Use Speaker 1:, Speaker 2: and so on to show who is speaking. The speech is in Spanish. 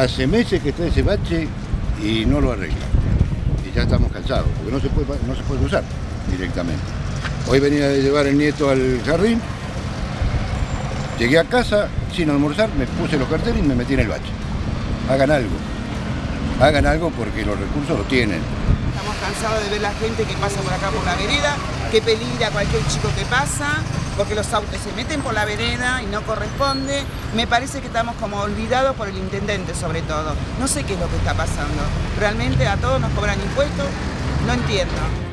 Speaker 1: hace meses que está ese bache y no lo arregla. Y ya estamos cansados, porque no se puede, no se puede usar directamente. Hoy venía a llevar el nieto al jardín, llegué a casa sin almorzar, me puse los carteles y me metí en el bache. Hagan algo, hagan algo porque los recursos lo tienen.
Speaker 2: Estamos cansados de ver la gente que pasa por acá por la vereda, que peligra cualquier chico que pasa, porque los autos se meten por la vereda y no corresponde. Me parece que estamos como olvidados por el intendente sobre todo. No sé qué es lo que está pasando. Realmente a todos nos cobran impuestos, no entiendo.